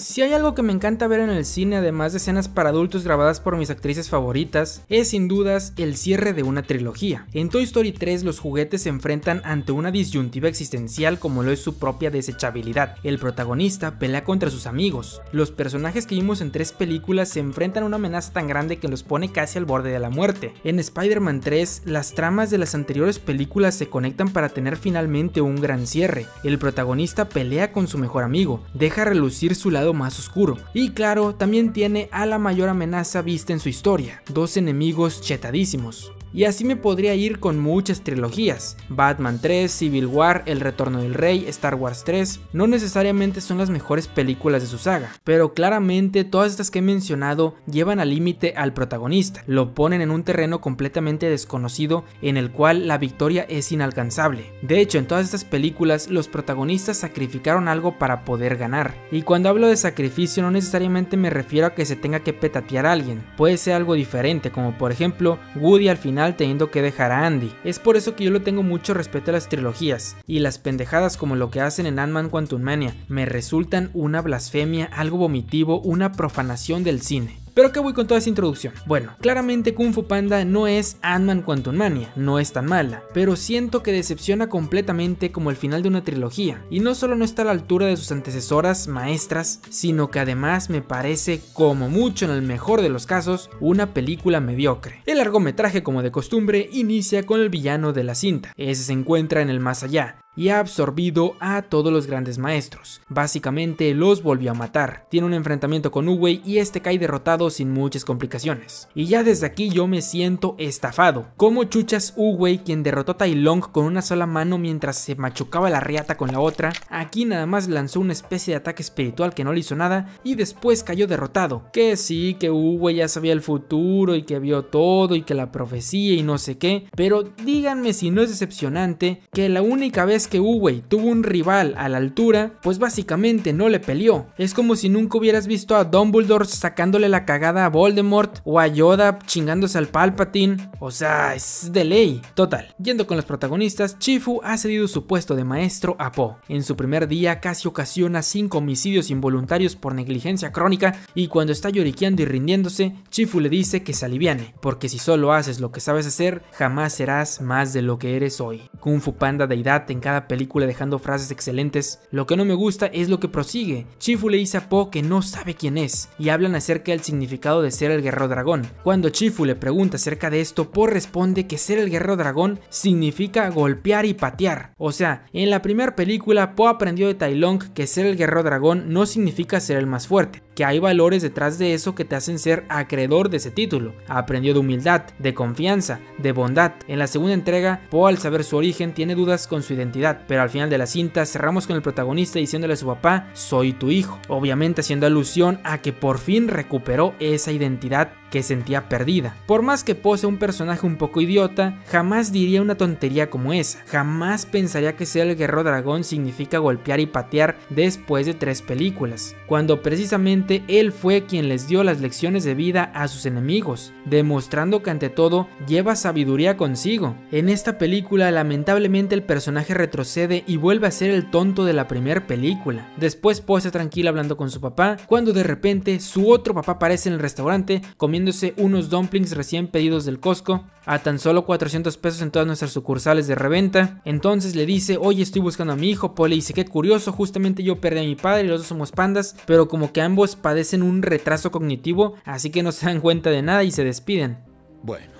Si hay algo que me encanta ver en el cine, además de escenas para adultos grabadas por mis actrices favoritas, es sin dudas el cierre de una trilogía. En Toy Story 3 los juguetes se enfrentan ante una disyuntiva existencial como lo es su propia desechabilidad. El protagonista pelea contra sus amigos. Los personajes que vimos en tres películas se enfrentan a una amenaza tan grande que los pone casi al borde de la muerte. En Spider-Man 3, las tramas de las anteriores películas se conectan para tener finalmente un gran cierre. El protagonista pelea con su mejor amigo, deja relucir su lado más oscuro. Y claro, también tiene a la mayor amenaza vista en su historia, dos enemigos chetadísimos. Y así me podría ir con muchas trilogías. Batman 3, Civil War, El Retorno del Rey, Star Wars 3. No necesariamente son las mejores películas de su saga, pero claramente todas estas que he mencionado llevan al límite al protagonista. Lo ponen en un terreno completamente desconocido en el cual la victoria es inalcanzable. De hecho, en todas estas películas los protagonistas sacrificaron algo para poder ganar. Y cuando hablo de sacrificio no necesariamente me refiero a que se tenga que petatear a alguien. Puede ser algo diferente, como por ejemplo Woody al final teniendo que dejar a Andy. Es por eso que yo le tengo mucho respeto a las trilogías, y las pendejadas como lo que hacen en Ant-Man Quantum Mania me resultan una blasfemia, algo vomitivo, una profanación del cine. Pero ¿qué voy con toda esa introducción? Bueno, claramente Kung Fu Panda no es Ant-Man Quantum Mania, no es tan mala, pero siento que decepciona completamente como el final de una trilogía, y no solo no está a la altura de sus antecesoras maestras, sino que además me parece, como mucho en el mejor de los casos, una película mediocre. El largometraje, como de costumbre, inicia con el villano de la cinta, ese se encuentra en el más allá, y ha absorbido a todos los grandes maestros. Básicamente los volvió a matar. Tiene un enfrentamiento con Uwei y este cae derrotado sin muchas complicaciones. Y ya desde aquí yo me siento estafado. Como chuchas Uwei, quien derrotó a Tai Long con una sola mano mientras se machucaba la riata con la otra, aquí nada más lanzó una especie de ataque espiritual que no le hizo nada y después cayó derrotado. Que sí, que Uwei ya sabía el futuro y que vio todo y que la profecía y no sé qué, pero díganme si no es decepcionante que la única vez que Uwei tuvo un rival a la altura, pues básicamente no le peleó. Es como si nunca hubieras visto a Dumbledore sacándole la cagada a Voldemort o a Yoda chingándose al Palpatine. O sea, es de ley. Total, yendo con los protagonistas, Chifu ha cedido su puesto de maestro a Po. En su primer día casi ocasiona 5 homicidios involuntarios por negligencia crónica y cuando está lloriqueando y rindiéndose, Chifu le dice que se aliviane, porque si solo haces lo que sabes hacer, jamás serás más de lo que eres hoy. Kung Fu Panda deidad en cada película dejando frases excelentes. Lo que no me gusta es lo que prosigue. Chifu le dice a Po que no sabe quién es y hablan acerca del significado de ser el guerrero dragón. Cuando Chifu le pregunta acerca de esto, Po responde que ser el guerrero dragón significa golpear y patear. O sea, en la primera película Po aprendió de Tai Long que ser el guerrero dragón no significa ser el más fuerte, que hay valores detrás de eso que te hacen ser acreedor de ese título. Aprendió de humildad, de confianza, de bondad. En la segunda entrega, Po al saber su origen tiene dudas con su identidad pero al final de la cinta cerramos con el protagonista diciéndole a su papá, soy tu hijo, obviamente haciendo alusión a que por fin recuperó esa identidad que sentía perdida. Por más que pose un personaje un poco idiota, jamás diría una tontería como esa. Jamás pensaría que ser el guerrero dragón significa golpear y patear después de tres películas, cuando precisamente él fue quien les dio las lecciones de vida a sus enemigos, demostrando que ante todo lleva sabiduría consigo. En esta película lamentablemente el personaje retrocede y vuelve a ser el tonto de la primera película. Después pose tranquila hablando con su papá, cuando de repente su otro papá aparece en el restaurante comiendo unos dumplings recién pedidos del Costco a tan solo 400 pesos en todas nuestras sucursales de reventa. Entonces le dice, oye estoy buscando a mi hijo. Paul le dice, qué curioso, justamente yo perdí a mi padre y los dos somos pandas, pero como que ambos padecen un retraso cognitivo, así que no se dan cuenta de nada y se despiden. Bueno,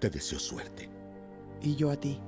te deseo suerte. Y yo a ti.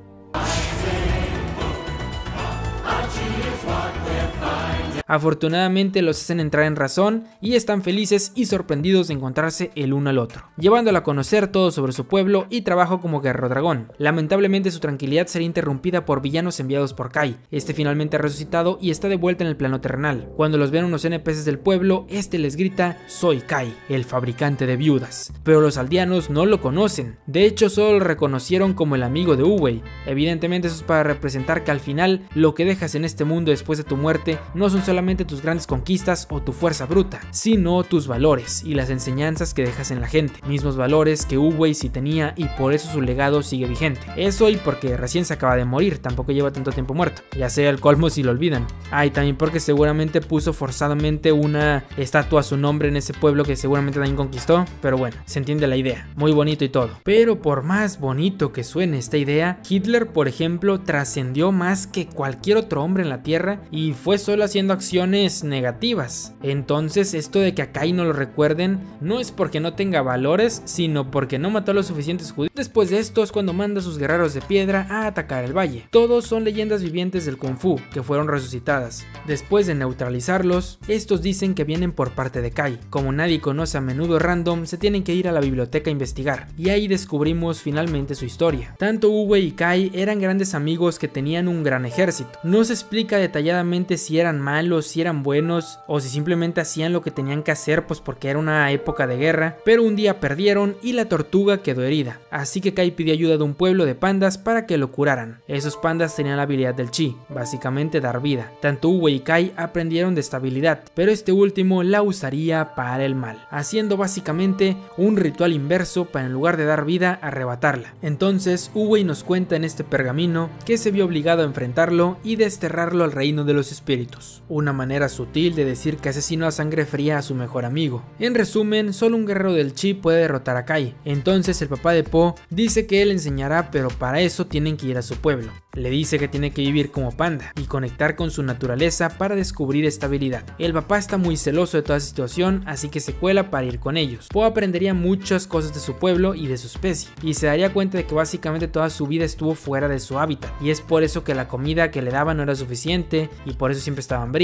Afortunadamente los hacen entrar en razón y están felices y sorprendidos de encontrarse el uno al otro, llevándolo a conocer todo sobre su pueblo y trabajo como guerrero dragón. Lamentablemente su tranquilidad sería interrumpida por villanos enviados por Kai. Este finalmente ha resucitado y está de vuelta en el plano terrenal. Cuando los ven unos NPCs del pueblo, este les grita, soy Kai, el fabricante de viudas. Pero los aldeanos no lo conocen, de hecho solo lo reconocieron como el amigo de Uwei. Evidentemente eso es para representar que al final lo que dejas en este mundo después de tu muerte no son solo solamente tus grandes conquistas o tu fuerza bruta, sino tus valores y las enseñanzas que dejas en la gente, mismos valores que Uwei sí tenía y por eso su legado sigue vigente. Eso y porque recién se acaba de morir, tampoco lleva tanto tiempo muerto, ya sea el colmo si lo olvidan. Ah, y también porque seguramente puso forzadamente una estatua a su nombre en ese pueblo que seguramente también conquistó, pero bueno, se entiende la idea, muy bonito y todo. Pero por más bonito que suene esta idea, Hitler, por ejemplo, trascendió más que cualquier otro hombre en la Tierra y fue solo haciendo acciones negativas. Entonces, esto de que acá y no lo recuerden no es porque no tenga valores, sino porque no mató a los suficientes judíos. Después de esto es cuando manda a sus guerreros de piedra a atacar el valle. Todos son leyendas vivientes del Kung Fu, que fueron resucitadas. Después de neutralizarlos, estos dicen que vienen por parte de Kai. Como nadie conoce a menudo random, se tienen que ir a la biblioteca a investigar, y ahí descubrimos finalmente su historia. Tanto Uwe y Kai eran grandes amigos que tenían un gran ejército. No se explica detalladamente si eran malos, si eran buenos, o si simplemente hacían lo que tenían que hacer pues porque era una época de guerra, pero un día perdieron y la tortuga quedó herida. Así que Kai pidió ayuda de un pueblo de pandas para que lo curaran. Esos pandas tenían la habilidad del chi, básicamente dar vida. Tanto Uwe y Kai aprendieron de esta habilidad, pero este último la usaría para el mal, haciendo básicamente un ritual inverso para en lugar de dar vida arrebatarla. Entonces Uwe nos cuenta en este pergamino que se vio obligado a enfrentarlo y desterrarlo al reino de los espíritus, una manera sutil de decir que asesinó a sangre fría a su mejor amigo. En resumen, solo un guerrero del chi puede derrotar a Kai, entonces el papá de Po dice que él enseñará pero para eso tienen que ir a su pueblo. Le dice que tiene que vivir como panda y conectar con su naturaleza para descubrir esta habilidad. El papá está muy celoso de toda situación, así que se cuela para ir con ellos. Po aprendería muchas cosas de su pueblo y de su especie, y se daría cuenta de que básicamente toda su vida estuvo fuera de su hábitat, y es por eso que la comida que le daban no era suficiente, y por eso siempre estaba hambriento,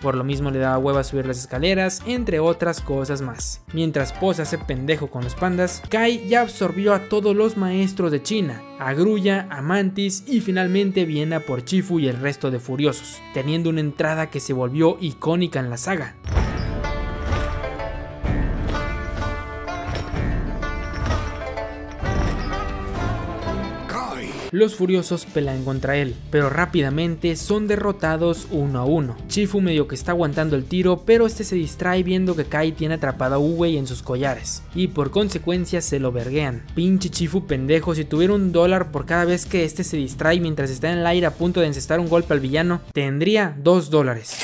por lo mismo le daba hueva subir las escaleras, entre otras cosas más. Mientras Po se hace pendejo con los pandas, Kai ya absorbió a todos los maestros de China, a Grulla, a Mantis y finalmente viene a por Chifu y el resto de furiosos, teniendo una entrada que se volvió icónica en la saga. Los furiosos pelean contra él, pero rápidamente son derrotados uno a uno. Chifu medio que está aguantando el tiro, pero este se distrae viendo que Kai tiene atrapado a Uwei en sus collares, y por consecuencia se lo verguean. Pinche Chifu pendejo, si tuviera un dólar por cada vez que este se distrae mientras está en el aire a punto de encestar un golpe al villano, tendría dos dólares.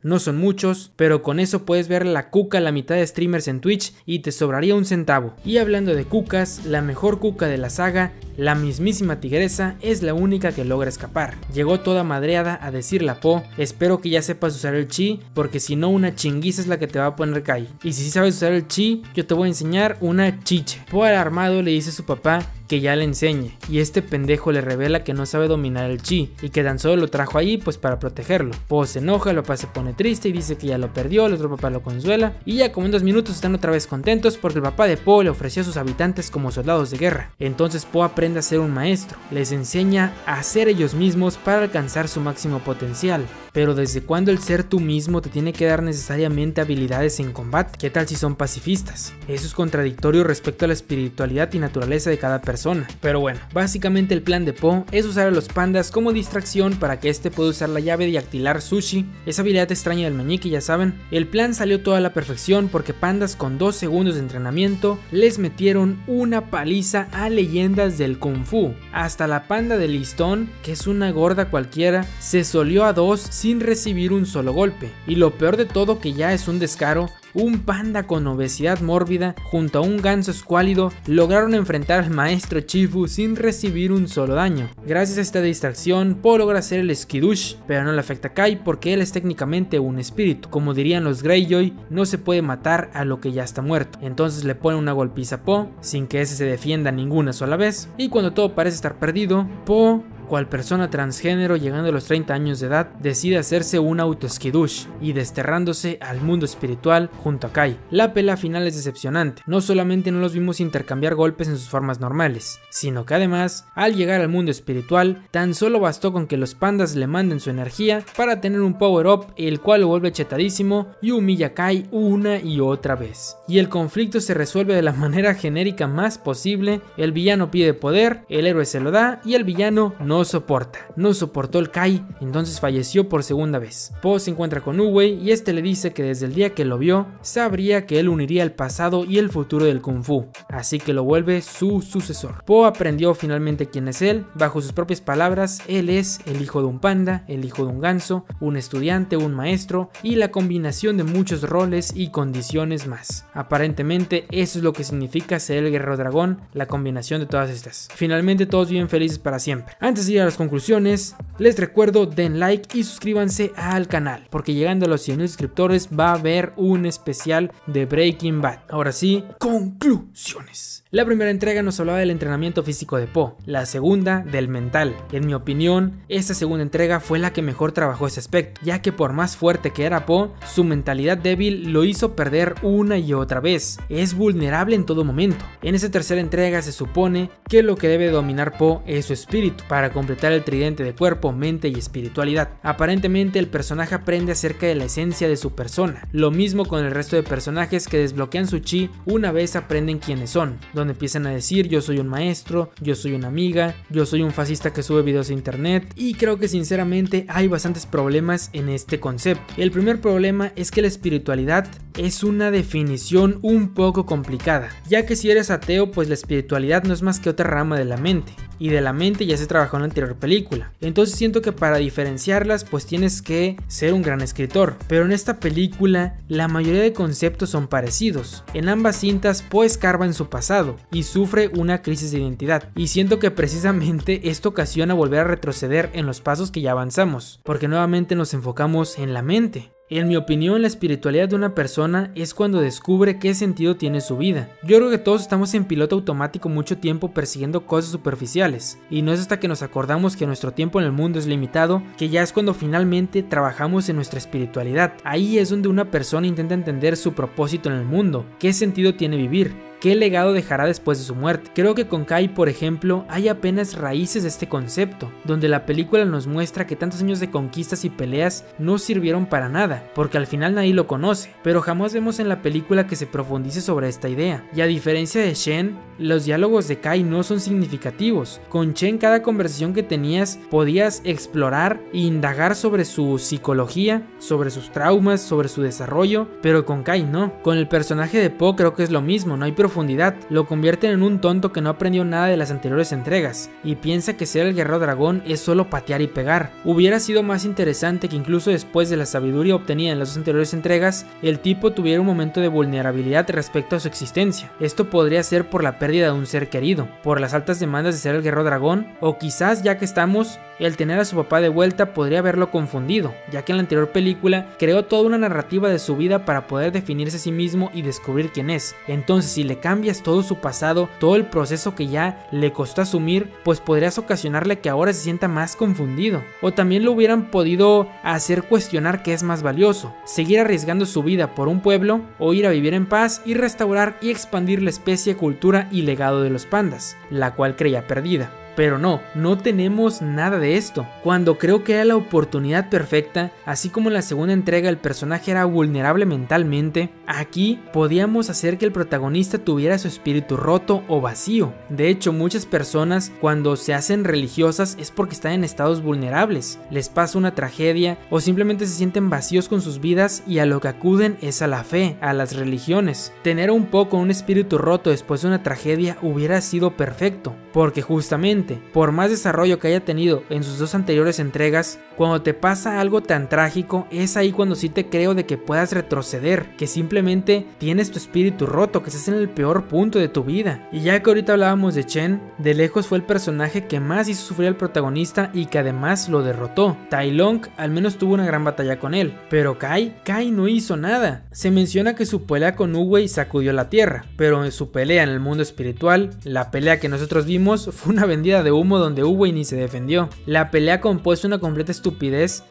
No son muchos, pero con eso puedes ver la cuca a la mitad de streamers en Twitch y te sobraría un centavo. Y hablando de cucas, la mejor cuca de la saga, la mismísima tigresa, es la única que logra escapar. Llegó toda madreada a decirle a Po, espero que ya sepas usar el chi, porque si no una chinguiza es la que te va a poner Kai. Y si sabes usar el chi, yo te voy a enseñar una chiche. Po alarmado le dice a su papá que ya le enseñe, y este pendejo le revela que no sabe dominar el chi y que tan solo lo trajo ahí pues para protegerlo. Po se enoja, el papá se pone triste y dice que ya lo perdió, el otro papá lo consuela y ya como en dos minutos están otra vez contentos porque el papá de Po le ofreció a sus habitantes como soldados de guerra. Entonces Po aprende a ser un maestro, les enseña a ser ellos mismos para alcanzar su máximo potencial. Pero desde cuando el ser tú mismo te tiene que dar necesariamente habilidades en combate? ¿Qué tal si son pacifistas? Eso es contradictorio respecto a la espiritualidad y naturaleza de cada persona. Pero bueno, básicamente el plan de Po es usar a los pandas como distracción para que este pueda usar la llave de actilar sushi, esa habilidad extraña del meñique ya saben. El plan salió toda a la perfección porque pandas con 2 segundos de entrenamiento les metieron una paliza a leyendas del kung fu. Hasta la panda de listón, que es una gorda cualquiera, se solió a dos sin recibir un solo golpe. Y lo peor de todo que ya es un descaro, un panda con obesidad mórbida junto a un ganso escuálido lograron enfrentar al maestro Chifu sin recibir un solo daño. Gracias a esta distracción, Po logra hacer el Skidush, pero no le afecta a Kai porque él es técnicamente un espíritu. Como dirían los Greyjoy, no se puede matar a lo que ya está muerto. Entonces le pone una golpiza a Po, sin que ese se defienda ninguna sola vez, y cuando todo parece estar perdido, Po cual persona transgénero llegando a los 30 años de edad decide hacerse un autoskidush y desterrándose al mundo espiritual junto a Kai. La pelea final es decepcionante, no solamente no los vimos intercambiar golpes en sus formas normales, sino que además, al llegar al mundo espiritual, tan solo bastó con que los pandas le manden su energía para tener un power up el cual lo vuelve chetadísimo y humilla a Kai una y otra vez. Y el conflicto se resuelve de la manera genérica más posible, el villano pide poder, el héroe se lo da y el villano no no soporta, no soportó el Kai, entonces falleció por segunda vez. Po se encuentra con Uwei y este le dice que desde el día que lo vio, sabría que él uniría el pasado y el futuro del Kung Fu, así que lo vuelve su sucesor. Po aprendió finalmente quién es él, bajo sus propias palabras, él es el hijo de un panda, el hijo de un ganso, un estudiante, un maestro y la combinación de muchos roles y condiciones más. Aparentemente eso es lo que significa ser el guerrero dragón, la combinación de todas estas. Finalmente todos viven felices para siempre. Antes de ir a las conclusiones, les recuerdo den like y suscríbanse al canal, porque llegando a los 100 suscriptores va a haber un especial de Breaking Bad. Ahora sí, conclusiones. La primera entrega nos hablaba del entrenamiento físico de Po, la segunda del mental. En mi opinión, esta segunda entrega fue la que mejor trabajó ese aspecto, ya que por más fuerte que era Po, su mentalidad débil lo hizo perder una y otra vez. Es vulnerable en todo momento. En esa tercera entrega se supone que lo que debe dominar Po es su espíritu, para completar el tridente de cuerpo, mente y espiritualidad. Aparentemente el personaje aprende acerca de la esencia de su persona, lo mismo con el resto de personajes que desbloquean su chi una vez aprenden quiénes son donde empiezan a decir yo soy un maestro, yo soy una amiga, yo soy un fascista que sube videos a internet y creo que sinceramente hay bastantes problemas en este concepto. El primer problema es que la espiritualidad es una definición un poco complicada, ya que si eres ateo pues la espiritualidad no es más que otra rama de la mente y de la mente ya se trabajó en la anterior película. Entonces siento que para diferenciarlas pues tienes que ser un gran escritor. Pero en esta película la mayoría de conceptos son parecidos. En ambas cintas Poe escarba en su pasado y sufre una crisis de identidad. Y siento que precisamente esto ocasiona volver a retroceder en los pasos que ya avanzamos. Porque nuevamente nos enfocamos en la mente. En mi opinión, la espiritualidad de una persona es cuando descubre qué sentido tiene su vida. Yo creo que todos estamos en piloto automático mucho tiempo persiguiendo cosas superficiales, y no es hasta que nos acordamos que nuestro tiempo en el mundo es limitado, que ya es cuando finalmente trabajamos en nuestra espiritualidad. Ahí es donde una persona intenta entender su propósito en el mundo, qué sentido tiene vivir, ¿Qué legado dejará después de su muerte? Creo que con Kai, por ejemplo, hay apenas raíces de este concepto, donde la película nos muestra que tantos años de conquistas y peleas no sirvieron para nada, porque al final nadie lo conoce, pero jamás vemos en la película que se profundice sobre esta idea. Y a diferencia de Shen, los diálogos de Kai no son significativos. Con Shen cada conversación que tenías podías explorar e indagar sobre su psicología, sobre sus traumas, sobre su desarrollo, pero con Kai no. Con el personaje de Po creo que es lo mismo, no hay profundidad, lo convierten en un tonto que no aprendió nada de las anteriores entregas y piensa que ser el guerrero dragón es solo patear y pegar. Hubiera sido más interesante que incluso después de la sabiduría obtenida en las dos anteriores entregas, el tipo tuviera un momento de vulnerabilidad respecto a su existencia. Esto podría ser por la pérdida de un ser querido, por las altas demandas de ser el guerrero dragón, o quizás ya que estamos, el tener a su papá de vuelta podría haberlo confundido, ya que en la anterior película creó toda una narrativa de su vida para poder definirse a sí mismo y descubrir quién es. Entonces si le cambias todo su pasado, todo el proceso que ya le costó asumir, pues podrías ocasionarle que ahora se sienta más confundido. O también lo hubieran podido hacer cuestionar qué es más valioso, seguir arriesgando su vida por un pueblo o ir a vivir en paz y restaurar y expandir la especie, cultura y legado de los pandas, la cual creía perdida. Pero no, no tenemos nada de esto. Cuando creo que era la oportunidad perfecta, así como en la segunda entrega el personaje era vulnerable mentalmente, aquí podíamos hacer que el protagonista tuviera su espíritu roto o vacío. De hecho, muchas personas cuando se hacen religiosas es porque están en estados vulnerables, les pasa una tragedia o simplemente se sienten vacíos con sus vidas y a lo que acuden es a la fe, a las religiones. Tener un poco un espíritu roto después de una tragedia hubiera sido perfecto, porque justamente por más desarrollo que haya tenido en sus dos anteriores entregas, cuando te pasa algo tan trágico, es ahí cuando sí te creo de que puedas retroceder, que simplemente tienes tu espíritu roto, que estás en el peor punto de tu vida. Y ya que ahorita hablábamos de Chen, de lejos fue el personaje que más hizo sufrir al protagonista y que además lo derrotó. Tai Long al menos tuvo una gran batalla con él, pero Kai, Kai no hizo nada. Se menciona que su pelea con Uwei sacudió la tierra, pero en su pelea en el mundo espiritual, la pelea que nosotros vimos fue una vendida de humo donde Uwei ni se defendió. La pelea es una completa estupidez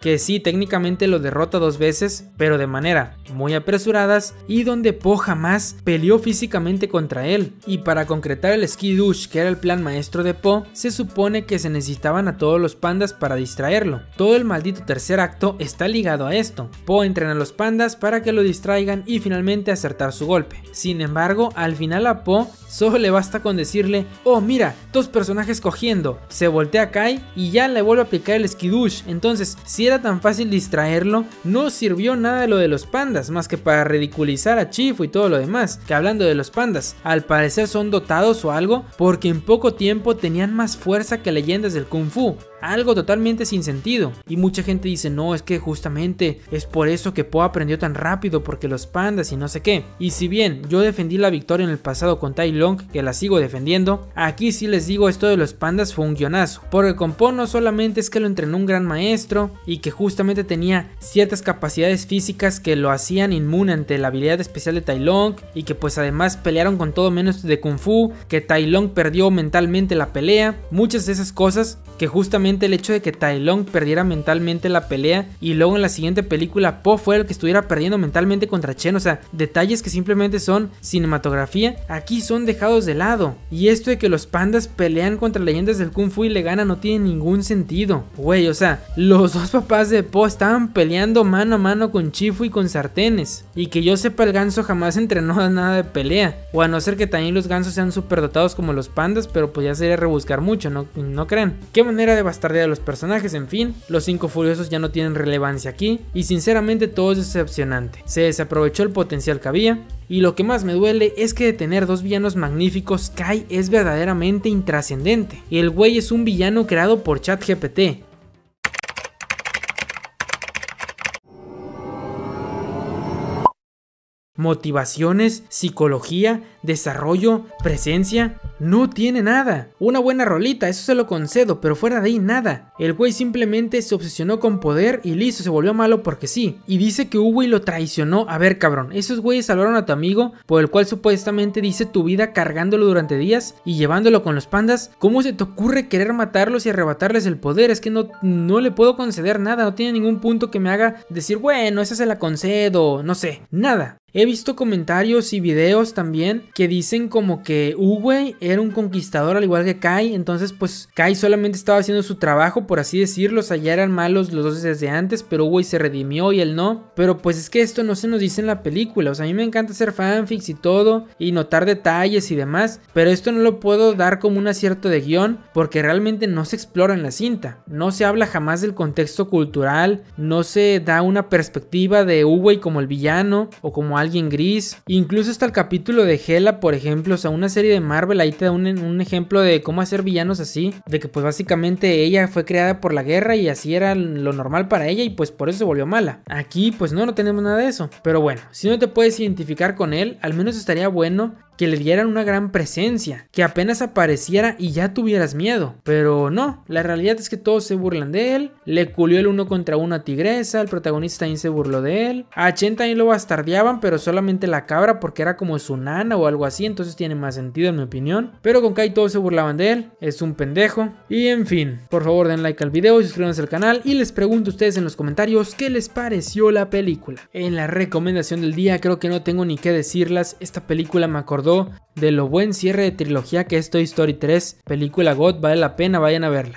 que sí técnicamente lo derrota dos veces, pero de manera muy apresuradas y donde Po jamás peleó físicamente contra él. Y para concretar el Skidush, que era el plan maestro de Po, se supone que se necesitaban a todos los pandas para distraerlo. Todo el maldito tercer acto está ligado a esto. Po entrena a los pandas para que lo distraigan y finalmente acertar su golpe. Sin embargo, al final a Po solo le basta con decirle, oh mira, dos personajes cogiendo, se voltea a Kai y ya le vuelve a aplicar el skidush. Entonces, si era tan fácil distraerlo, no sirvió nada de lo de los pandas, más que para ridiculizar a Chifu y todo lo demás. Que hablando de los pandas, al parecer son dotados o algo, porque en poco tiempo tenían más fuerza que leyendas del kung fu algo totalmente sin sentido. Y mucha gente dice, no, es que justamente es por eso que Po aprendió tan rápido, porque los pandas y no sé qué. Y si bien yo defendí la victoria en el pasado con Tai Long, que la sigo defendiendo, aquí sí les digo esto de los pandas fue un guionazo. Porque con Po no solamente es que lo entrenó un gran maestro y que justamente tenía ciertas capacidades físicas que lo hacían inmune ante la habilidad especial de Tai Long y que pues además pelearon con todo menos de Kung Fu, que Tai Long perdió mentalmente la pelea, muchas de esas cosas que justamente el hecho de que Tai Long perdiera mentalmente la pelea y luego en la siguiente película Po fue el que estuviera perdiendo mentalmente contra Chen, o sea, detalles que simplemente son cinematografía, aquí son dejados de lado. Y esto de que los pandas pelean contra leyendas del Kung Fu y le ganan no tiene ningún sentido. Güey, o sea, los dos papás de Po estaban peleando mano a mano con Chifu y con sartenes. Y que yo sepa el ganso jamás entrenó nada de pelea. O a no ser que también los gansos sean superdotados como los pandas, pero pues ya sería rebuscar mucho, ¿no, no creen? ¿Qué manera de bastardear a los personajes? En fin, los cinco furiosos ya no tienen relevancia aquí y sinceramente todo es decepcionante. Se desaprovechó el potencial que había y lo que más me duele es que de tener dos villanos magníficos, Kai es verdaderamente intrascendente. El güey es un villano creado por ChatGPT. Motivaciones, psicología, desarrollo, presencia, no tiene nada. Una buena rolita, eso se lo concedo, pero fuera de ahí nada. El güey simplemente se obsesionó con poder y listo, se volvió malo porque sí. Y dice que Uwe lo traicionó. A ver, cabrón, esos güeyes salvaron a tu amigo, por el cual supuestamente dice tu vida cargándolo durante días y llevándolo con los pandas. ¿Cómo se te ocurre querer matarlos y arrebatarles el poder? Es que no, no le puedo conceder nada, no tiene ningún punto que me haga decir, bueno, esa se la concedo, no sé, nada. He visto comentarios y videos también que dicen como que Uwe era un conquistador al igual que Kai, entonces pues Kai solamente estaba haciendo su trabajo, por así decirlo, o sea, ya eran malos los dos desde antes, pero Uwe se redimió y él no. Pero pues es que esto no se nos dice en la película, o sea, a mí me encanta hacer fanfics y todo y notar detalles y demás, pero esto no lo puedo dar como un acierto de guion porque realmente no se explora en la cinta, no se habla jamás del contexto cultural, no se da una perspectiva de Uwe como el villano o como alguien alguien gris. Incluso hasta el capítulo de Hela, por ejemplo, o sea, una serie de Marvel ahí te da un, ejemplo de cómo hacer villanos así. De que pues básicamente ella fue creada por la guerra y así era lo normal para ella y pues por eso se volvió mala. Aquí pues no, no tenemos nada de eso. Pero bueno, si no te puedes identificar con él, al menos estaría bueno que le dieran una gran presencia, que apenas apareciera y ya tuvieras miedo. Pero no, la realidad es que todos se burlan de él. Le culió el uno contra uno a Tigresa, el protagonista también se burló de él. A Chen también lo bastardeaban, pero solamente la cabra porque era como su nana o algo así, entonces tiene más sentido en mi opinión. Pero con Kai todos se burlaban de él, es un pendejo. Y en fin, por favor den like al video, suscríbanse al canal y les pregunto a ustedes en los comentarios qué les pareció la película. En la recomendación del día creo que no tengo ni qué decirlas, esta película me acordó de lo buen cierre de trilogía que es Toy Story 3, película God, vale la pena, vayan a verla.